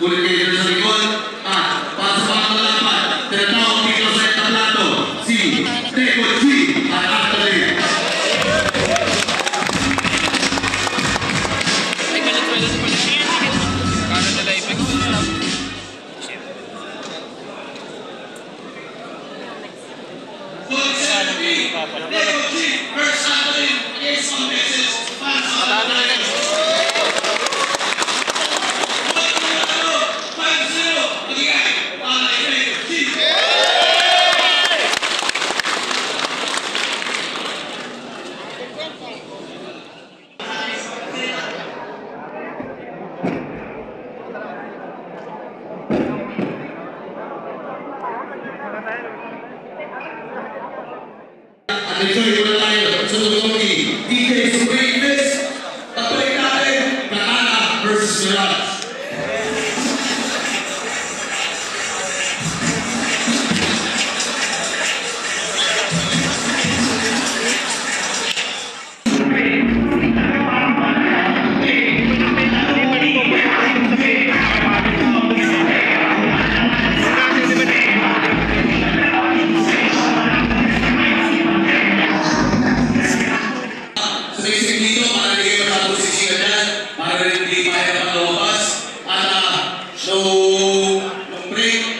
Politics nung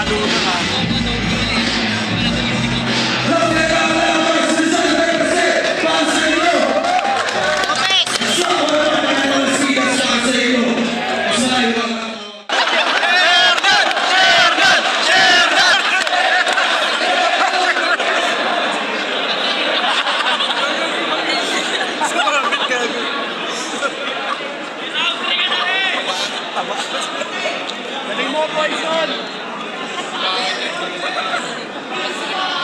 Come on, ka. Tama. Thank you.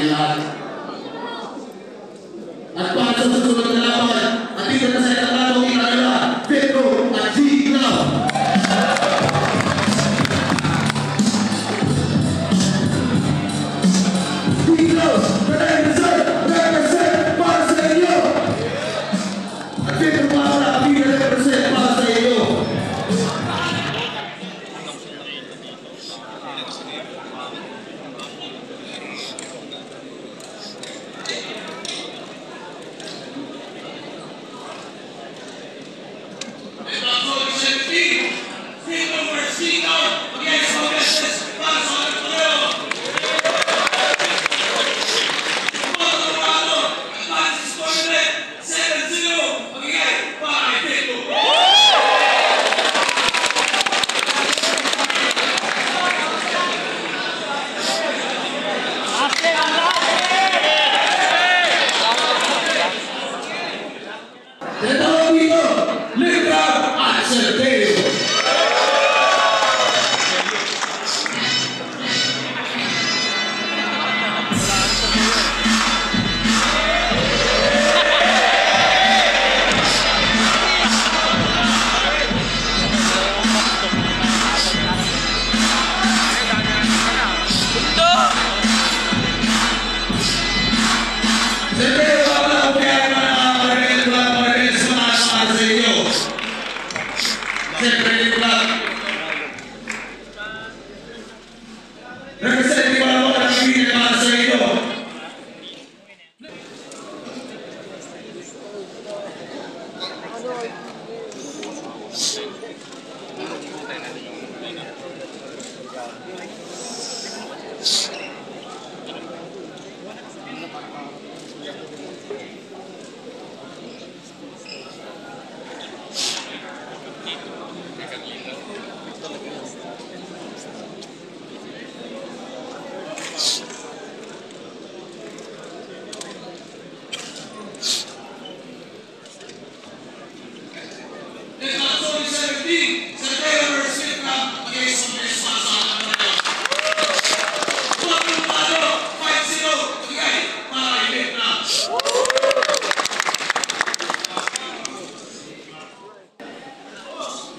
எல்லாரும். நட்பாட்சி சொல்வதெல்லாம் அதிக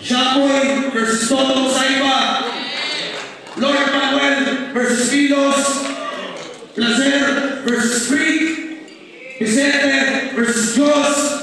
Chapoy versus Toto Saiba. Lord Manuel versus Filos. Placer versus Freak, Vicente versus Jos.